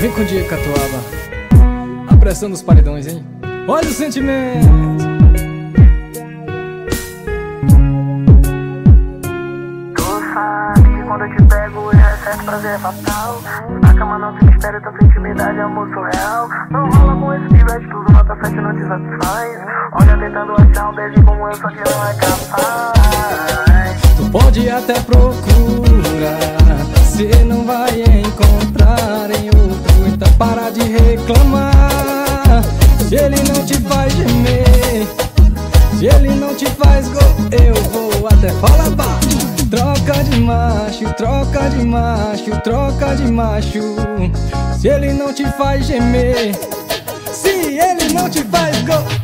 Vem com o Diego Catuaba. A pressão dos paredões, hein? Olha o sentimento. Tu sabe que quando eu te pego é certo prazer fatal Na cama não se espera tanta intimidade, amor surreal Não rola com esse pivete, tudo nota 7 não te satisfaz Olha tentando achar um beijo como eu, só que não é capaz Tu pode até procurar para de reclamar. Se ele não te faz gemer Se ele não te faz gol Eu vou até falar baixo. Troca de macho, troca de macho, troca de macho. Se ele não te faz gemer Se ele não te faz gol